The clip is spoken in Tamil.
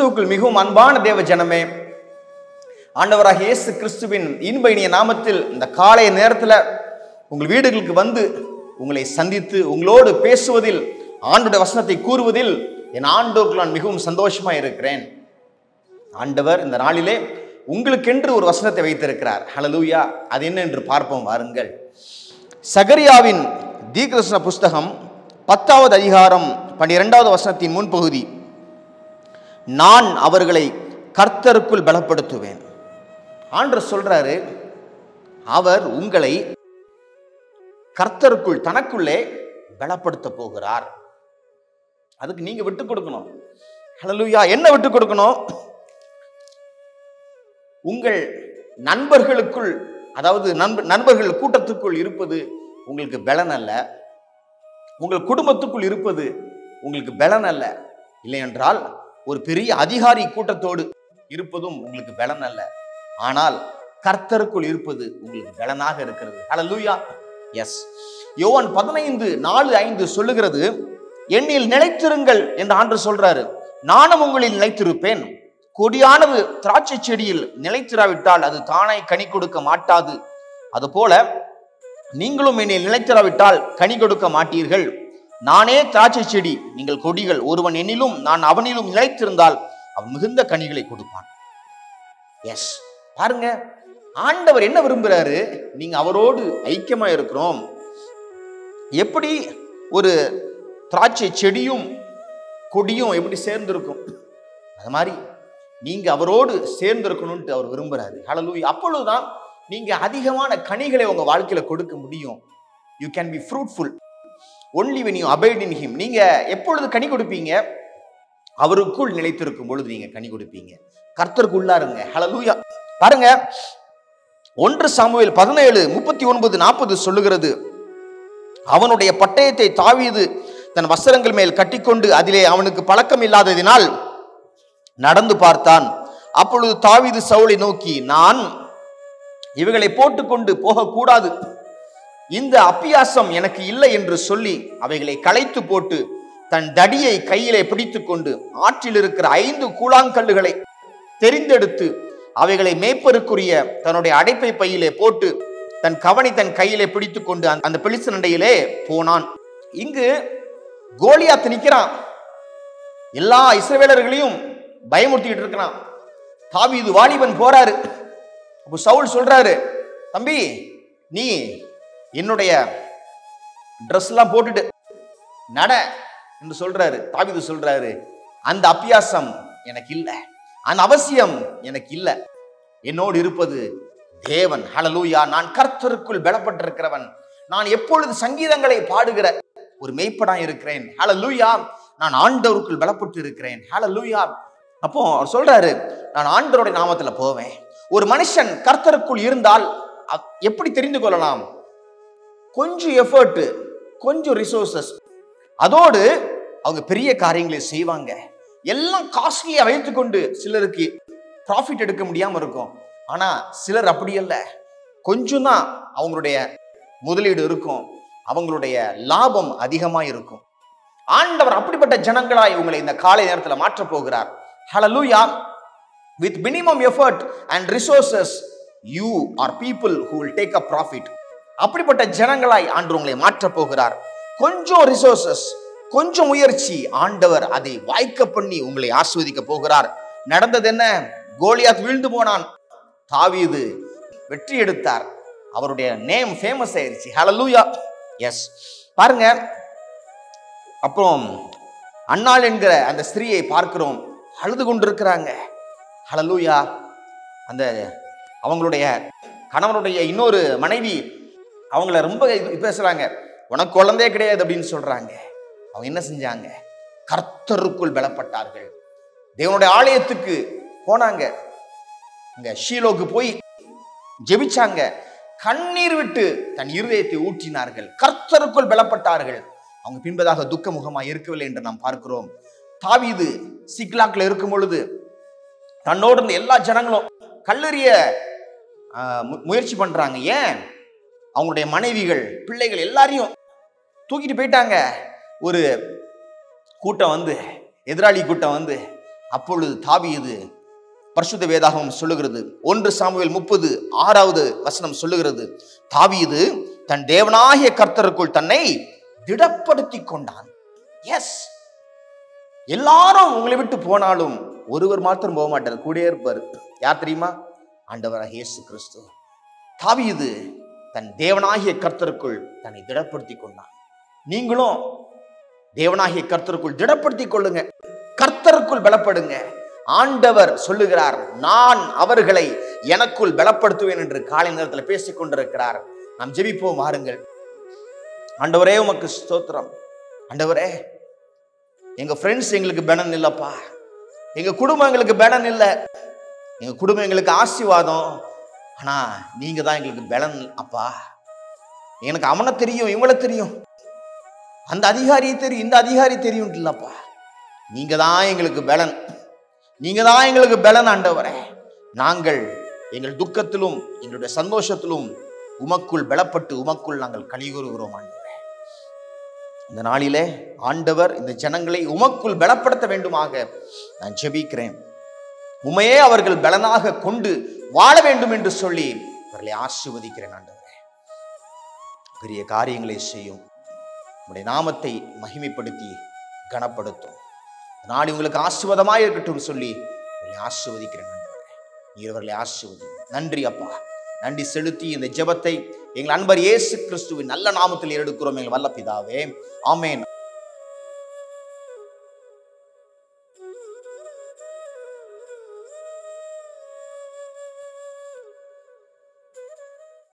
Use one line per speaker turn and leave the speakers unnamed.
கிறிஸ்துவுக்குள் மிகவும் அன்பான தேவ ஜனமே ஆண்டவராக இயேசு கிறிஸ்துவின் இன்ப இனிய நாமத்தில் இந்த காலை நேரத்தில் உங்கள் வீடுகளுக்கு வந்து உங்களை சந்தித்து உங்களோடு பேசுவதில் ஆண்டுடைய வசனத்தை கூறுவதில் என் ஆண்டோருக்கு நான் மிகவும் சந்தோஷமா இருக்கிறேன். ஆண்டவர் இந்த நாளிலே உங்களுக்கென்று ஒரு வசனத்தை வைத்திருக்கிறார். ஹலலூயா அது என்ன என்று பார்ப்போம் வாருங்கள். சகரியாவின் தீகிருஷ்ண புஸ்தகம் பத்தாவது அதிகாரம் பன்னிரெண்டாவது வசனத்தின் முன்பகுதி. நான் அவர்களை கர்த்தருக்குள் பலப்படுத்துவேன். ஆண்டு சொல்றாரு அவர் உங்களை கர்த்தருக்குள் தனக்குள்ளே பலப்படுத்த போகிறார். அதுக்கு நீங்க விட்டு கொடுக்கணும். ஹலலுயா என்ன விட்டு கொடுக்கணும்? உங்கள் நண்பர்களுக்குள் அதாவது நண்ப நண்பர்கள் கூட்டத்துக்குள் இருப்பது உங்களுக்கு பலன் அல்ல. உங்கள் குடும்பத்துக்குள் இருப்பது உங்களுக்கு பலன் அல்ல. இல்லை என்றால் ஒரு பெரிய அதிகாரி கூட்டத்தோடு இருப்பதும் உங்களுக்கு பலன் அல்ல. ஆனால் கர்த்தருக்குள் இருப்பது உங்களுக்கு பலனாக இருக்கிறது. ஹalleluya எஸ் யோவான் பதினைந்து நாலு ஐந்து சொல்லுகிறது என்னில் நிலைத்திருங்கள் என்று ஆண்டு சொல்றாரு. நானும் உங்களில் நிலைத்திருப்பேன். கொடியானது திராட்சை செடியில் நிலைத்திராவிட்டால் அது தானே கனி கொடுக்க மாட்டாது. அதுபோல நீங்களும் என்னில் நிலைத்திராவிட்டால் கனி கொடுக்க மாட்டீர்கள். நானே திராட்சை செடி நீங்கள் கொடிகள் ஒருவன் என்னிலும் நான் அவனிலும் நிலைத்திருந்தால் அவன் மிகுந்த கனிகளை கொடுப்பான். எஸ் பாருங்க ஆண்டவர் என்ன விரும்புகிறாரு நீங்க அவரோடு ஐக்கியமா இருக்கிறோம். எப்படி ஒரு திராட்சை செடியும் கொடியும் எப்படி சேர்ந்திருக்கும்? அது மாதிரி நீங்க அவரோடு சேர்ந்திருக்கணும்ட்டு அவர் விரும்புறாரு. ஹலலூய் அப்பொழுதுதான் நீங்க அதிகமான கனிகளை உங்க வாழ்க்கையில கொடுக்க முடியும். You can be fruitful only when you abide in him நீங்க எப்பொழுது கனி கொடுப்பீங்க? அவருக்குள் நிலைத்திருக்கும் பொழுது நீங்க கனி கொடுப்பீங்க. கர்த்தருக்குள்ளா இருங்க ஹலலூயா பாருங்க. ஒன்று சாமுவேல் பதினேழு முப்பத்தி ஒன்பது நாற்பது சொல்லுகிறது. அவனுடைய பட்டயத்தை தாவியது தன் வஸ்திரங்கள் மேல் கட்டிக்கொண்டு அதிலே அவனுக்கு பழக்கம் இல்லாததினால் நடந்து பார்த்தான். அப்பொழுது தாவிது சவுளை நோக்கி நான் இவைகளை போட்டுக்கொண்டு போகக்கூடாது. இந்த அப்பியாசம் எனக்கு இல்லை என்று சொல்லி அவைகளை களைத்து போட்டு தன் தடியை கையிலே பிடித்துக்கொண்டு ஆற்றில் இருக்கிற ஐந்து கூழாங்கல்லுகளை தெரிந்தெடுத்து அவைகளை மேய்ப்பருக்குரிய தன்னுடைய அடைப்பை பையிலே போட்டு தன் கவனி தன் கையிலே பிடித்துக்கொண்டு அந்த- அந்த பெலிஸ்து நண்டையிலே போனான். இங்கு கோலியாத்து நிற்கிறான். எல்லா இஸ்ரவேலர்களையும் பயமுறுத்திக்கிட்டு இருக்கிறான். தாவி இது வாலிபன் போறாரு. அப்போ சவுல் சொல்றாரு தம்பி நீ என்னுடைய ட்ரெஸ்லாம் போட்டுட்டு நட என்று சொல்றாரு தாவிது சொல்றாரு அந்த அபியாசம் எனக்கு இல்லை அந்த அவசியம் எனக்கு இல்லை. என்னோடு இருப்பது தேவன். ஹலலூயா நான் கர்த்தருக்குள் பலப்பட்டிருக்கிறவன். நான் எப்பொழுது சங்கீதங்களை பாடுகிற ஒரு மெய்ப்படா இருக்கிறேன். ஹலலூயா நான் ஆண்டவருக்குள் பலப்பட்டு இருக்கிறேன் ஹலலூயா அப்போ அவர் சொல்றாரு நான் ஆண்டவருடைய நாமத்துல போவேன். ஒரு மனுஷன் கர்த்தருக்குள் இருந்தால் எப்படி தெரிந்து கொள்ளலாம்? கொஞ்சம் எஃபர்ட்டு கொஞ்சம் ரிசோர்சஸ் அதோடு அவங்க பெரிய காரியங்களை செய்வாங்க. எல்லாம் காஸ்ட்லியா வைத்துக்கொண்டு சிலருக்கு ப்ராஃபிட் எடுக்க முடியாமல் இருக்கும். ஆனால் சிலர் அப்படி அல்ல. கொஞ்சம் தான் அவங்களுடைய முதலீடு இருக்கும். அவங்களுடைய லாபம் அதிகமாக இருக்கும். ஆண்டவர் அப்படிப்பட்ட ஜனங்களாய் உங்களை இந்த காலை நேரத்தில் மாற்றப் போகிறார். Hallelujah with minimum effort and resources you are people who will take a profit அப்படிப்பட்ட ஜனங்களாய் ஆண்டு உங்களை மாற்றப் போகிறார். கொஞ்சம் ரிசோர்சஸ் கொஞ்சம் முயற்சி ஆண்டவர் அதை வாய்க்க பண்ணி உங்களை ஆஸ்வதிக்க போகிறார். நடந்தது என்ன? கோலியாத் வீழ்ந்து போனான். தாவீது வெற்றி எடுத்தார். அவருடைய நேம் ஃபேமஸ் ஆயிருச்சு. ஹலலூயா எஸ் பாருங்க. அப்புறம் அன்னாள் என்கிற அந்த ஸ்திரீயை பார்க்கிறோம். அழுது கொண்டிருக்கிறாங்க. ஹலலூயா அந்த அவங்களுடைய கணவனுடைய இன்னொரு மனைவி அவங்கள ரொம்ப பேசுகிறாங்க பேசுறாங்க உனக்கு குழந்தையே கிடையாது அப்படின்னு சொல்றாங்க. அவங்க என்ன செஞ்சாங்க? கர்த்தருக்குள் பலப்பட்டார்கள். தேவனுடைய ஆலயத்துக்கு போனாங்க. இங்கே ஷீலோக்கு போய் ஜெபிச்சாங்க. கண்ணீர் விட்டு தன் இருதயத்தை ஊற்றினார்கள். கர்த்தருக்குள் பலப்பட்டார்கள். அவங்க பின்பதாக துக்க முகமா இருக்கவில்லை என்று நாம் பார்க்கிறோம். தாவிது சிக்லாக்ல இருக்கும் பொழுது தன்னோடு இருந்த எல்லா ஜனங்களும் கல்லறிய மு- முயற்சி பண்றாங்க. ஏன்? அவங்களுடைய மனைவிகள் பிள்ளைகள் எல்லாரையும் தூக்கிட்டு போயிட்டாங்க. ஒரு கூட்டம் வந்து எதிராளி கூட்டம் வந்து அப்பொழுது தாவியது பரிசுத்த வேதாகம் சொல்லுகிறது. ஒன்று சாமுவேல் முப்பது ஆறாவது வசனம் சொல்லுகிறது. தாவியது தன் தேவனாகிய கர்த்தருக்குள் தன்னை திடப்படுத்தி கொண்டான். எஸ் எல்லாரும் உங்களை விட்டு போனாலும் ஒருவர் மாத்திரம் போக மாட்டார். கூட இருப்பார். யார் தெரியுமா? ஆண்டவராக இயேசு கிறிஸ்து. தாவியது தன் தேவனாகிய கர்த்தருக்குள் தன்னை திடப்படுத்தி கொண்டான் நீங்களும் தேவனாகிய கர்த்தருக்குள் திடப்படுத்தி கொள்ளுங்க கர்த்தருக்குள் பலப்படுங்க. ஆண்டவர் சொல்லுகிறார் நான் அவர்களை எனக்குள் பலப்படுத்துவேன் என்று காலை நேரத்தில் பேசிக் கொண்டிருக்கிறார். நாம் ஜெபிப்போம் வாருங்கள். ஆண்டவரே உமக்கு ஸ்தோத்திரம். ஆண்டவரே எங்க ஃப்ரெண்ட்ஸ் எங்களுக்கு பலன் இல்லைப்பா. எங்க குடும்பம் எங்களுக்கு பலன் இல்லை. எங்க குடும்பம் எங்களுக்கு ஆசீர்வாதம். ஆனால் நீங்கள் தான் எங்களுக்கு பலன் அப்பா. எனக்கு அவனை தெரியும் இவங்கள தெரியும். அந்த அதிகாரியை தெரியும் இந்த அதிகாரி தெரியும் இல்லைப்பா நீங்கள் தான் எங்களுக்கு பலன். நீங்கள் தான் எங்களுக்கு பலன் ஆண்டவரே. நாங்கள் எங்கள் துக்கத்திலும் எங்களுடைய சந்தோஷத்திலும் உமக்குள் பலப்பட்டு உமக்குள் நாங்கள் கலிகூறுகிறோம் ஆண்டவரே. இந்த நாளிலே ஆண்டவர் இந்த ஜனங்களை உமக்குள் பலப்படுத்த வேண்டுமாக நான் ஜெபிக்கிறேன். உமையே அவர்கள் பலனாக கொண்டு வாழ வேண்டும் என்று சொல்லி அவர்களை ஆசிர்வதிக்கிறேன் ஆண்டவரே. பெரிய காரியங்களை செய்யும். உங்களுடைய நாமத்தை மகிமைப்படுத்தி கனப்படுத்தும். நாளை உங்களுக்கு ஆசிர்வாதமாக இருக்கட்டும் சொல்லி உங்களை ஆசிர்வதிக்கிறேன் ஆண்டவரே. நீர் அவர்களை ஆசிர்வதி நன்றி அப்பா. நன்றி செலுத்தி இந்த ஜெபத்தை எங்கள் அன்பர் இயேசு கிறிஸ்துவின் நல்ல நாமத்தில் எடுக்கிறோம் எங்கள் வல்ல பிதாவே ஆமேன்.